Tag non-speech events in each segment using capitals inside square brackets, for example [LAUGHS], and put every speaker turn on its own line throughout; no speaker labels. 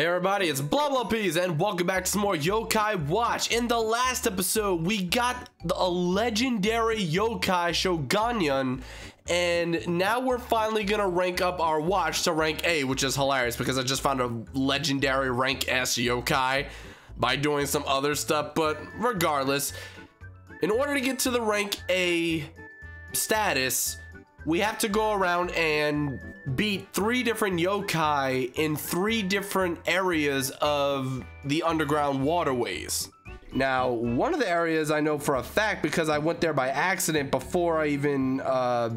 Hey everybody, it's Blah Blah Peas and welcome back to some more Yokai Watch. In the last episode, we got a legendary Yokai Shogunyan and now we're finally gonna rank up our watch to rank A, which is hilarious because I just found a legendary rank S Yokai by doing some other stuff, but regardless, in order to get to the rank A status, we have to go around and beat three different yokai in three different areas of the underground waterways. Now, one of the areas I know for a fact because I went there by accident before I even uh,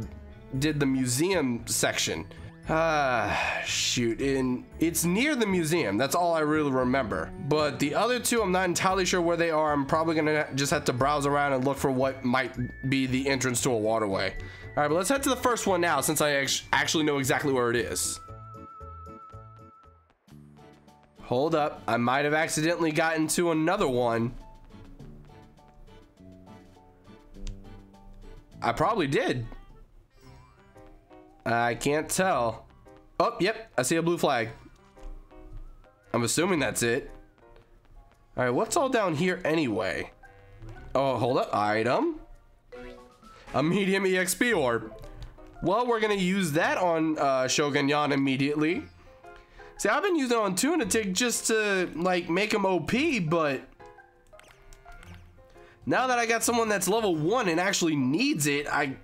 did the museum section. Ah, shoot. And it's near the museum. That's all I really remember. But the other two, I'm not entirely sure where they are. I'm probably gonna just have to browse around and look for what might be the entrance to a waterway. All right, but let's head to the first one now since I actually know exactly where it is. Hold up. I might have accidentally gotten to another one. I probably did. I can't tell. Oh, yep. I see a blue flag. I'm assuming that's it. All right, what's all down here anyway? Oh, hold up. Item a medium EXP orb. Well, we're gonna use that on uh, Shogunyan immediately. See, I've been using on Tunatic just to like make him OP, but now that I got someone that's level one and actually needs it, I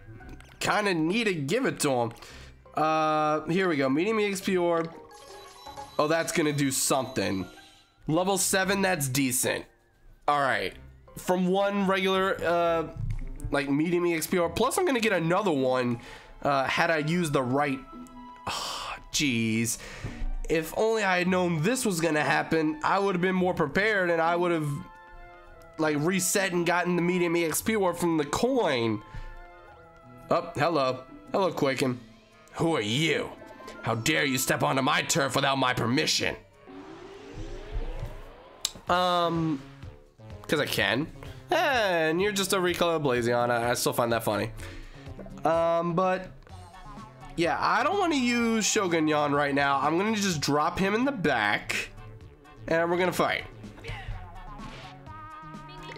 kind of need to give it to him. Uh, here we go, medium EXP orb. Oh, that's gonna do something. Level seven, that's decent. All right, from one regular uh, like medium EXP. Plus, I'm gonna get another one uh, had I used the right. Oh, [SIGHS] jeez. If only I had known this was gonna happen, I would have been more prepared and I would have like reset and gotten the medium EXP or from the coin. Oh, hello. Hello, Quaken. Who are you? How dare you step onto my turf without my permission? Um, because I can. And you're just a recolor Blazion. I, I still find that funny. Um, but yeah, I don't want to use Shogunyan right now. I'm gonna just drop him in the back, and we're gonna fight.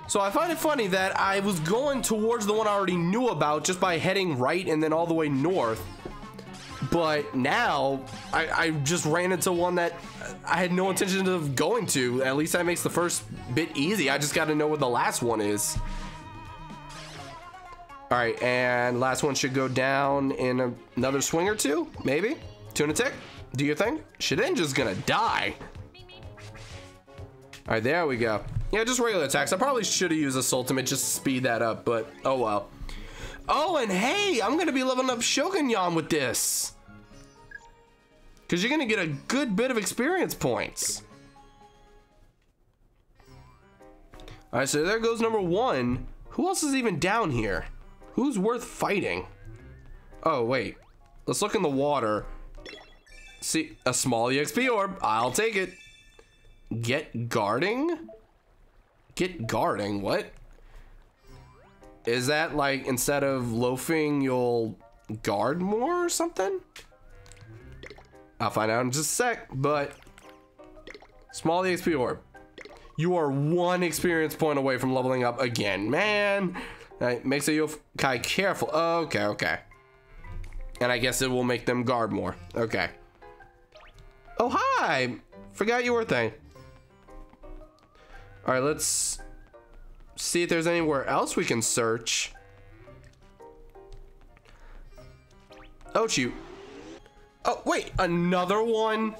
So I find it funny that I was going towards the one I already knew about just by heading right and then all the way north. But now I, I just ran into one that I had no intention of going to. At least that makes the first bit easy. I just got to know what the last one is. All right, and last one should go down in another swing or two, maybe. Tunatic, do your thing. Shedinja's gonna die. All right, there we go. Yeah, just regular attacks. I probably should have used a ultimate just to speed that up, but oh well. Oh, and hey, I'm gonna be leveling up Shogunyan with this. Because you're going to get a good bit of experience points. All right, so there goes number one. Who else is even down here? Who's worth fighting? Oh, wait. Let's look in the water. See, a small EXP orb. I'll take it. Get guarding? Get guarding? What? Is that like instead of loafing, you'll guard more or something? I'll find out in just a sec, but small EXP orb. You are one experience point away from leveling up again, man. That makes a yokai careful. Okay, okay. And I guess it will make them guard more. Okay. Oh, hi. Forgot you were thing. All right, let's see if there's anywhere else we can search. Oh, shoot. Oh, wait, another one?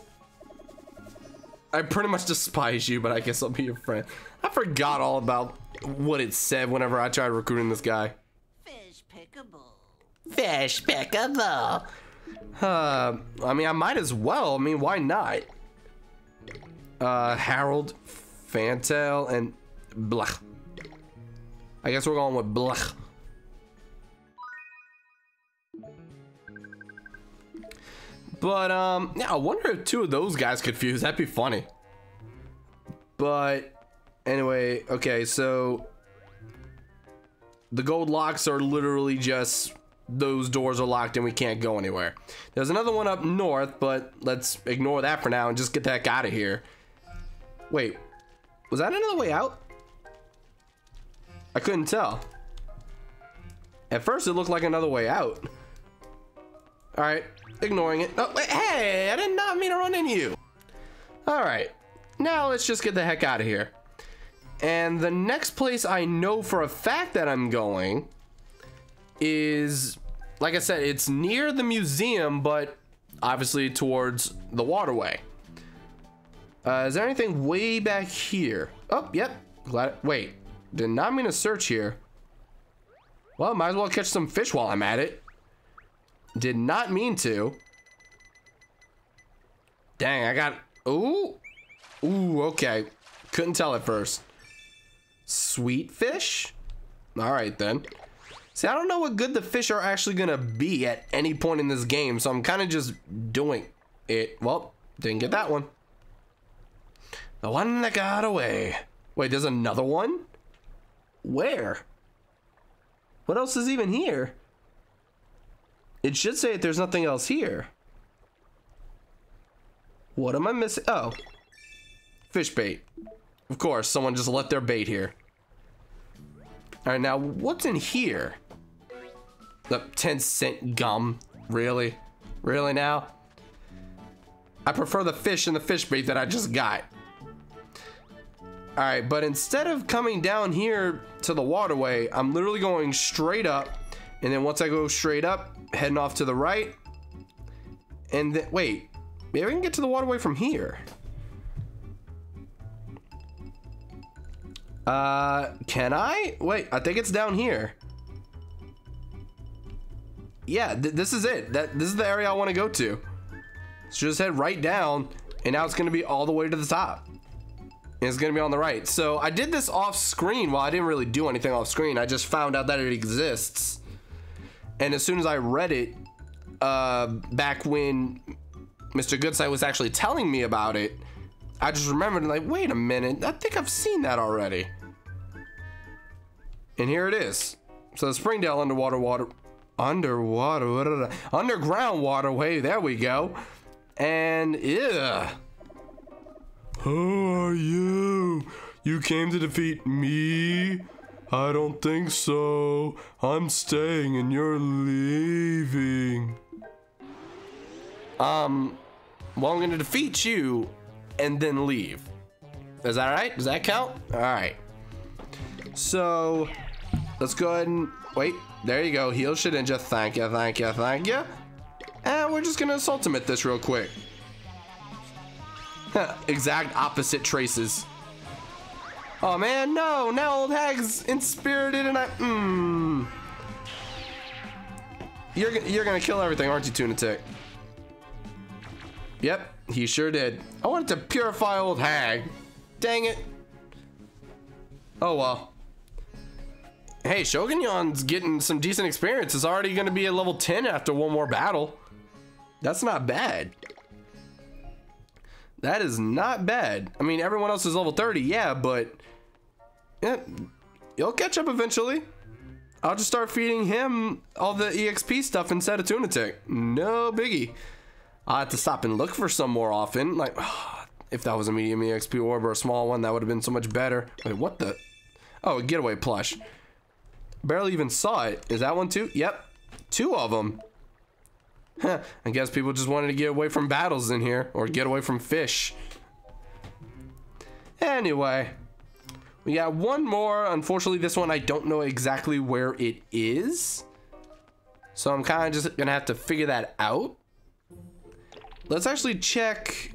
I pretty much despise you, but I guess I'll be your friend. I forgot all about what it said whenever I tried recruiting this guy.
Fish pickable.
Fish pickable. Uh, I mean, I might as well. I mean, why not? Uh, Harold, Fantail, and Blech. I guess we're going with Blech. But, um, yeah, I wonder if two of those guys could fuse. That'd be funny. But, anyway, okay, so... The gold locks are literally just those doors are locked and we can't go anywhere. There's another one up north, but let's ignore that for now and just get the heck out of here. Wait, was that another way out? I couldn't tell. At first, it looked like another way out. All right, ignoring it. Oh, hey, I did not mean to run into you. All right, now let's just get the heck out of here. And the next place I know for a fact that I'm going is, like I said, it's near the museum, but obviously towards the waterway. Uh, is there anything way back here? Oh, yep. Glad. Wait, did not mean to search here. Well, might as well catch some fish while I'm at it. Did not mean to. Dang, I got. Ooh. Ooh, okay. Couldn't tell at first. Sweet fish? Alright then. See, I don't know what good the fish are actually gonna be at any point in this game, so I'm kind of just doing it. Well, didn't get that one. The one that got away. Wait, there's another one? Where? What else is even here? It should say that there's nothing else here. What am I missing? Oh. Fish bait. Of course, someone just left their bait here. Alright, now what's in here? The 10 cent gum. Really? Really now? I prefer the fish and the fish bait that I just got. Alright, but instead of coming down here to the waterway, I'm literally going straight up. And then once I go straight up, heading off to the right. And then, wait, maybe we can get to the waterway from here. Uh, can I? Wait, I think it's down here. Yeah, th this is it. That This is the area I want to go to. So just head right down, and now it's going to be all the way to the top. And it's going to be on the right. So I did this off screen. Well, I didn't really do anything off screen. I just found out that it exists. And as soon as I read it, uh, back when Mr. Goodsight was actually telling me about it, I just remembered, like, wait a minute, I think I've seen that already. And here it is. So the Springdale underwater water, underwater, underground waterway, there we go. And, yeah. Who are you? You came to defeat me? I don't think so. I'm staying and you're leaving. Um, well, I'm gonna defeat you and then leave. Is that right? Does that count? All right. So, let's go ahead and wait. There you go. Heal Shedinja. Thank you, thank you, thank you. And we're just gonna assault him at this real quick. [LAUGHS] exact opposite traces. Oh man, no! Now old hag's inspirited and I. Mmm. You're you're gonna kill everything, aren't you, Tunatic? Yep, he sure did. I wanted to purify old hag. Dang it. Oh well. Hey, Shogunyan's getting some decent experience. It's already gonna be a level 10 after one more battle. That's not bad. That is not bad. I mean, everyone else is level 30, yeah, but yeah, you'll catch up eventually. I'll just start feeding him all the EXP stuff instead of Tunatic. No biggie. I'll have to stop and look for some more often. Like, [SIGHS] if that was a medium EXP orb or a small one, that would have been so much better. Wait, what the? Oh, a getaway plush. Barely even saw it. Is that one too? Yep. Two of them. I guess people just wanted to get away from battles in here or get away from fish. Anyway, we got one more. Unfortunately, this one I don't know exactly where it is. So I'm kind of just gonna have to figure that out. Let's actually check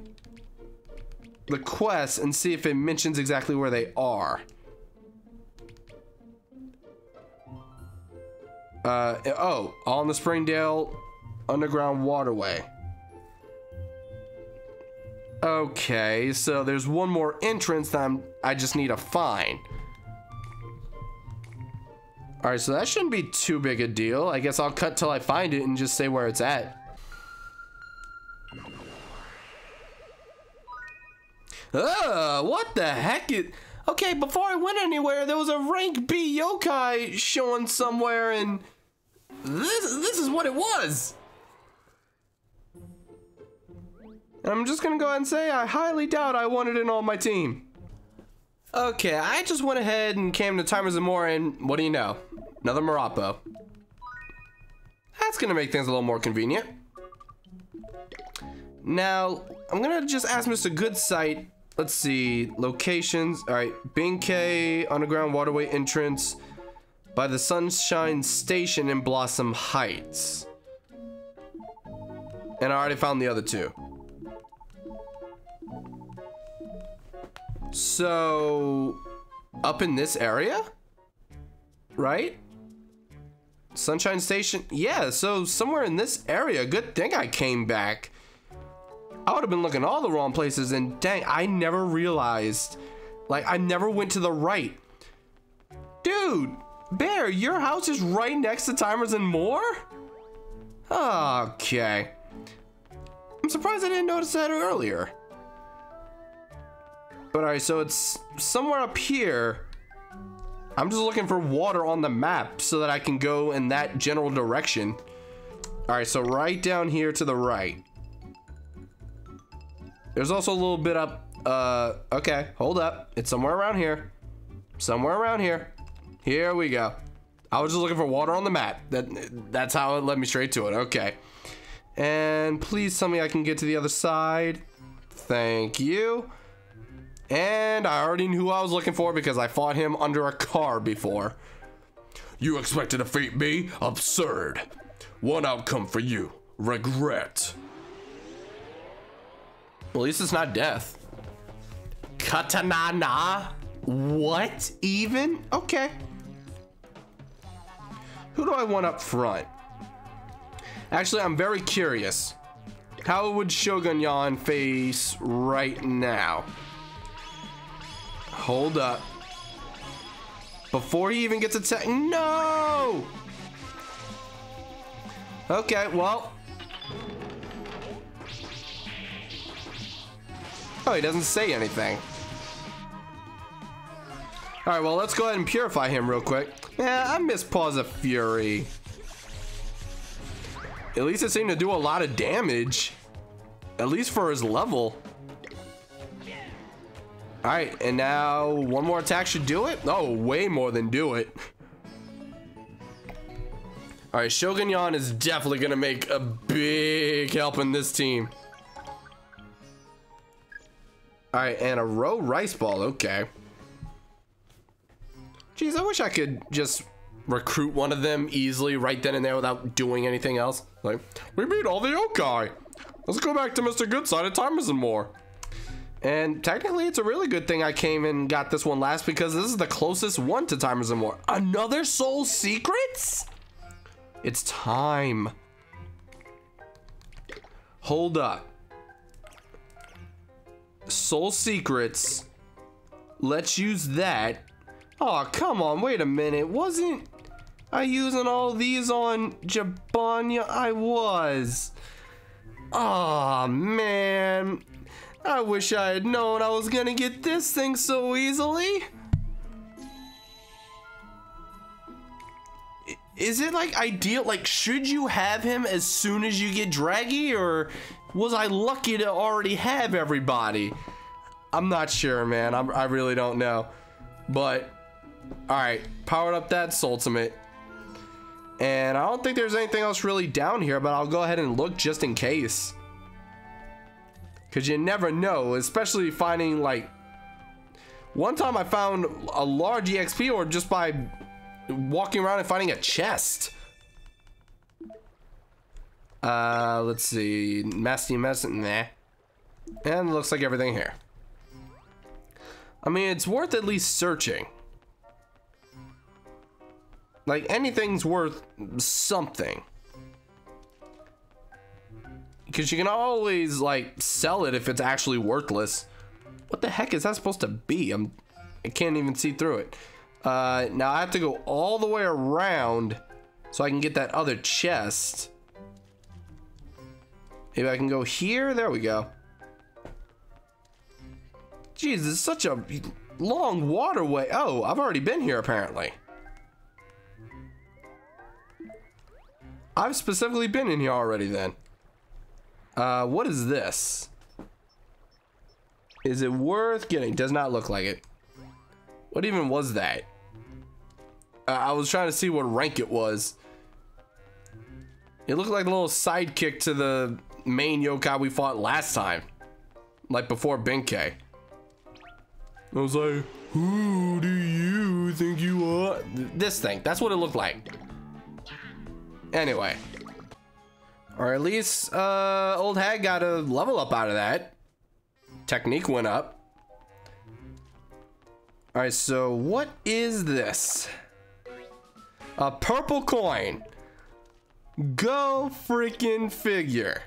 the quest and see if it mentions exactly where they are. Uh, oh, on the Springdale Underground Waterway. Okay, so there's one more entrance that I'm, I just need to find. All right, so that shouldn't be too big a deal. I guess I'll cut till I find it and just say where it's at. Uh, what the heck is... Okay, before I went anywhere, there was a rank B yokai showing somewhere and... this this is what it was. And I'm just gonna go ahead and say I highly doubt I wanted it on my team. Okay, I just went ahead and came to Timers and More, and what do you know? Another Mirapo. That's gonna make things a little more convenient. Now, I'm gonna just ask Mr. Goodsight. Let's see, locations. All right, Benkei Underground Waterway entrance by the Sunshine Station in Blossom Heights. And I already found the other two. So, up in this area? Right? Sunshine Station? Yeah, so somewhere in this area. Good thing I came back. I would have been looking all the wrong places and dang, I never realized. Like, I never went to the right. Dude, Bear, your house is right next to Timers and More? Okay. I'm surprised I didn't notice that earlier. But alright, so it's somewhere up here. I'm just looking for water on the map so that I can go in that general direction. Alright, so right down here to the right. There's also a little bit up, uh, okay, hold up. It's somewhere around here. Somewhere around here. Here we go. I was just looking for water on the map. That That's how it led me straight to it, okay. And please tell me I can get to the other side. Thank you. And I already knew who I was looking for because I fought him under a car before. You expected to defeat me? Absurd. One outcome for you. Regret. At least it's not death. Katanana? What? Even? Okay. Who do I want up front? Actually, I'm very curious. How would Shogunyan face right now? Hold up. Before he even gets attacked. No! Okay, well. Oh, he doesn't say anything. Alright, well, let's go ahead and purify him real quick. Yeah, I miss Paws of Fury. At least it seemed to do a lot of damage. At least for his level. All right, and now one more attack should do it? Oh, way more than do it. All right, Shogunyan is definitely gonna make a big help in this team. All right, and a row rice ball, okay. Geez, I wish I could just recruit one of them easily right then and there without doing anything else. Like, we beat all the yokai. Let's go back to Mr. Goodsight at Timers and More. And technically, it's a really good thing I came and got this one last because this is the closest one to Timers and More. Another Soul Secrets? It's time. Hold up. Soul Secrets. Let's use that. Oh, come on. Wait a minute. Wasn't I using all these on Jibanyan? I was. Oh, man. I wish I had known I was gonna get this thing so easily. Is it like ideal? Like, should you have him as soon as you get Draggy, or was I lucky to already have everybody? I'm not sure, man. I'm, i really don't know. But, alright, powered up that Ultimate. And I don't think there's anything else really down here, but I'll go ahead and look just in case. Because you never know, especially finding like... One time I found a large EXP or just by walking around and finding a chest. Uh, let's see. Masty medicine, nah. And looks like everything here. I mean, it's worth at least searching. Like, anything's worth something because you can always like sell it if it's actually worthless. What the heck is that supposed to be? I'm, I can't even see through it. Uh, now I have to go all the way around so I can get that other chest. Maybe I can go here. There we go. Jeez, it's such a long waterway. Oh, I've already been here apparently. I've specifically been in here already then. Uh, what is this? Is it worth getting? Does not look like it. What even was that? Uh, I was trying to see what rank it was. It looked like a little sidekick to the main yokai we fought last time. Like before Benkei. I was like, who do you think you are? This thing, that's what it looked like. Anyway. Or at least, uh, old hag got a level up out of that. Technique went up. All right, so what is this? A purple coin. Go freaking figure.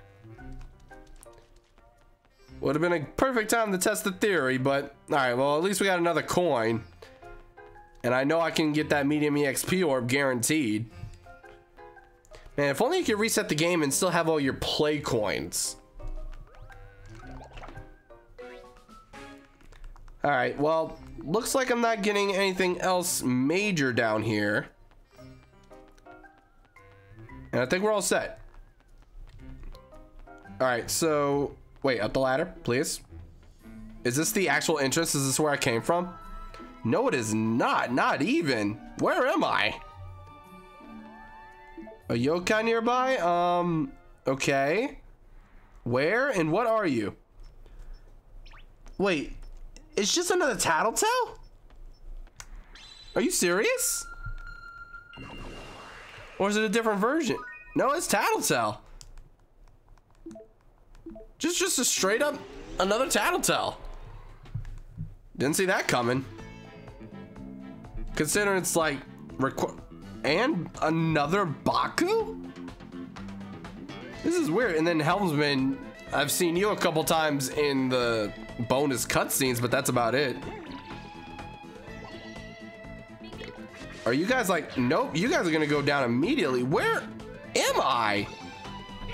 Would have been a perfect time to test the theory, but all right, well, at least we got another coin. And I know I can get that medium EXP orb guaranteed. Man, if only you could reset the game and still have all your play coins. All right, well, looks like I'm not getting anything else major down here. And I think we're all set. All right, so wait, up the ladder, please. Is this the actual entrance? Is this where I came from? No, it is not. Not even. Where am I? A yokai nearby? Um, okay. Where and what are you? Wait, it's just another tattletale? Are you serious? Or is it a different version? No, it's tattletale. Just, just a straight up another tattletale. Didn't see that coming. Considering it's like requ and another Baku? This is weird. And then Helmsman, I've seen you a couple times in the bonus cutscenes, but that's about it. Are you guys like, nope, you guys are gonna go down immediately. Where am I?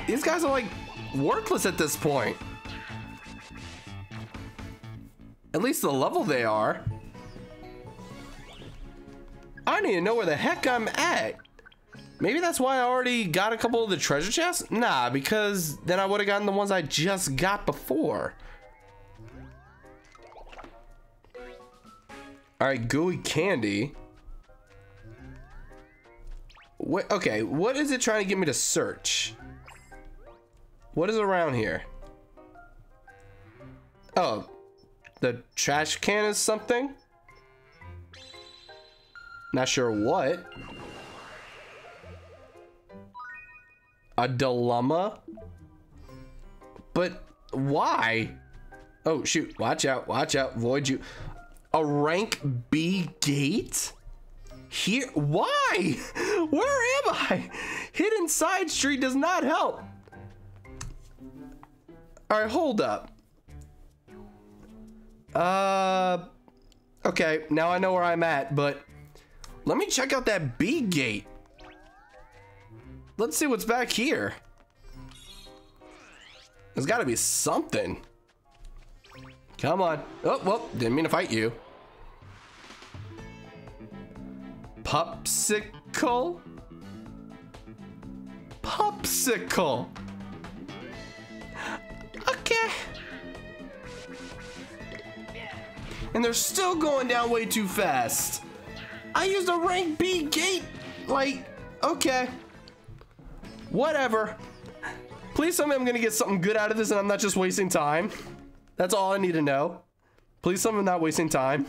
These guys are like worthless at this point. At least the level they are. I don't even know where the heck I'm at. Maybe that's why I already got a couple of the treasure chests? Nah, because then I would have gotten the ones I just got before. All right, gooey candy. What, okay, what is it trying to get me to search? What is around here? Oh, the trash can is something? Not sure what. A dilemma? But why? Oh, shoot. Watch out. Watch out. Void you. A rank B gate? Here? Why? [LAUGHS] Where am I? [LAUGHS] Hidden side street does not help. All right, hold up. Uh, okay, now I know where I'm at, but let me check out that B gate. Let's see what's back here. There's got to be something. Come on. Oh, well, didn't mean to fight you. Popsicle? Popsicle. Okay. And they're still going down way too fast. I used a rank B gate. Like, okay. Whatever. Please tell me I'm gonna get something good out of this and I'm not just wasting time. That's all I need to know. Please tell me I'm not wasting time.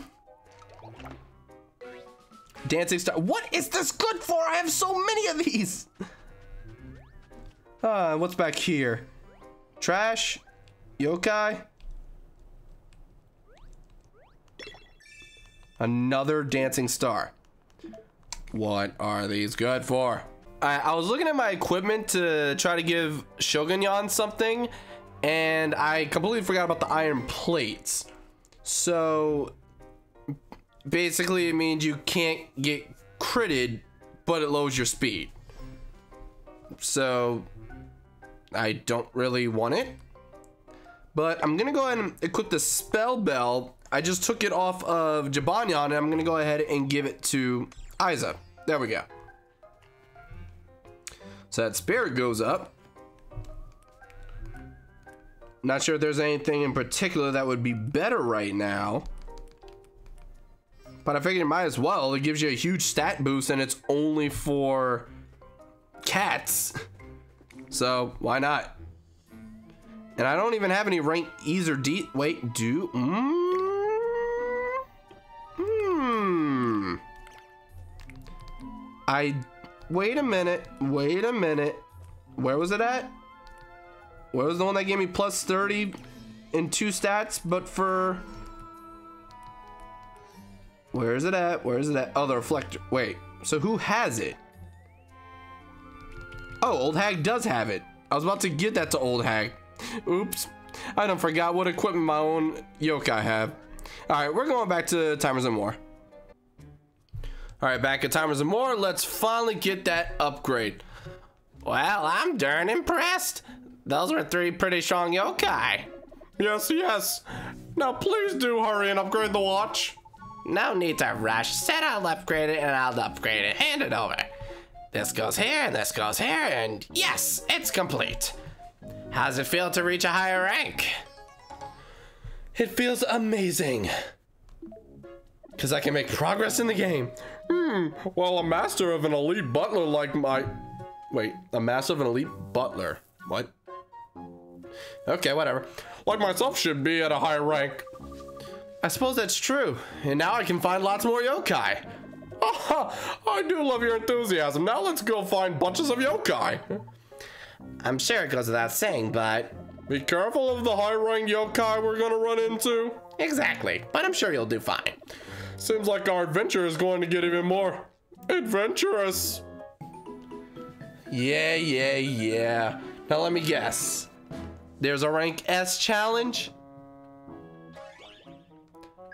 Dancing star. What is this good for? I have so many of these. [LAUGHS] Uh, what's back here? Trash? Yokai? Another dancing star. What are these good for? I, I was looking at my equipment to try to give Shogunyan something, and I completely forgot about the iron plates. So basically, it means you can't get critted, but it lowers your speed. So I don't really want it. But I'm gonna go ahead and equip the spell bell. I just took it off of Jibanyan, and I'm gonna go ahead and give it to Aiza. There we go. So that spirit goes up. Not sure if there's anything in particular that would be better right now. But I figured it might as well. It gives you a huge stat boost and it's only for cats. So why not? And I don't even have any rank E's or D. Wait, do? Mm, I. Wait a minute. Wait a minute. Where was it at? Where was the one that gave me plus 30 in two stats, but for. Where is it at? Where is it at? Oh, the reflector. Wait. So who has it? Oh, Old Hag does have it. I was about to get that to Old Hag. Oops. I don't forgot what equipment my own yokai have. Alright, we're going back to Timers and More. Alright, back at Timers and More. Let's finally get that upgrade.
Well, I'm darn impressed. Those were three pretty strong yokai.
Yes, yes. Now please do hurry and upgrade the watch.
No need to rush. Said I'll upgrade it and I'll upgrade it. Hand it over. This goes here and this goes here and yes, it's complete. How's it feel to reach a higher rank?
It feels amazing. Because I can make progress in the game. Hmm, well, a master of an elite butler like my... Wait, a master of an elite butler. What? Okay, whatever. Like myself should be at a higher rank. I suppose that's true. And now I can find lots more yokai. Oh, I do love your enthusiasm. Now let's go find bunches of yokai.
I'm sure it goes without saying, but...
Be careful of the high-rank yokai we're gonna run into.
Exactly, but I'm sure you'll do fine.
Seems like our adventure is going to get even more adventurous. Yeah, yeah, yeah. Now let me guess. There's a rank S challenge?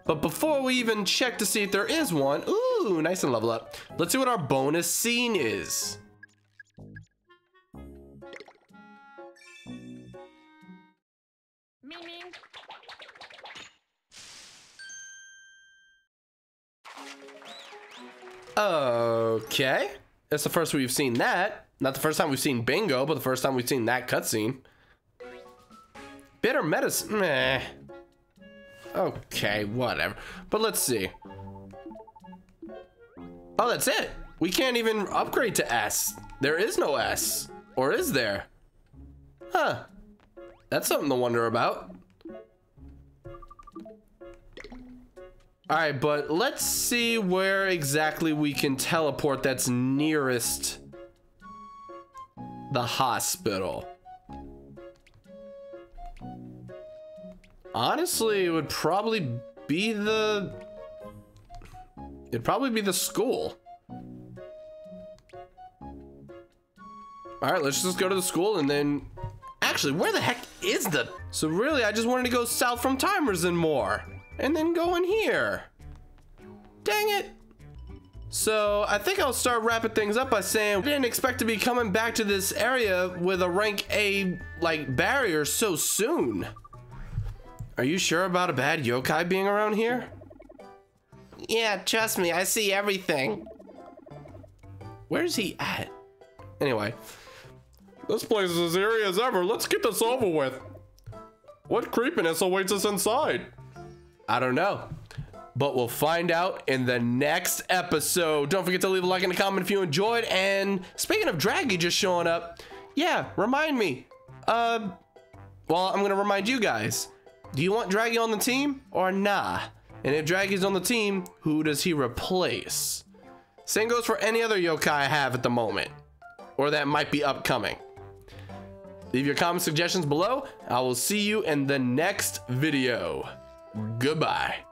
But before we even check to see if there is one, ooh, nice and level up. Let's see what our bonus scene is. Okay. That's the first we've seen that. Not the first time we've seen Bingo, but the first time we've seen that cutscene. Bitter medicine. Meh. Okay, whatever. But let's see. Oh, that's it. We can't even upgrade to S. There is no S. Or is there? Huh. That's something to wonder about. All right, but let's see where exactly we can teleport that's nearest the hospital. Honestly, it would probably be the... It'd probably be the school. All right, let's just go to the school and then... Actually, where the heck is the... So really, I just wanted to go south from Timers and more. And then go in here. Dang it. So I think I'll start wrapping things up by saying I didn't expect to be coming back to this area with a rank A like barrier so soon. Are you sure about a bad yokai being around here?
Yeah, trust me, I see everything.
Where's he at? Anyway, this place is as eerie as ever. Let's get this over with. What creepiness awaits us inside? I don't know. But we'll find out in the next episode. Don't forget to leave a like and a comment if you enjoyed. And speaking of Draggy just showing up, yeah, remind me. Uh, well, I'm gonna remind you guys. Do you want Draggy on the team or nah? And if Draggy's on the team, who does he replace? Same goes for any other yokai I have at the moment, or that might be upcoming. Leave your comment suggestions below. I will see you in the next video. Goodbye.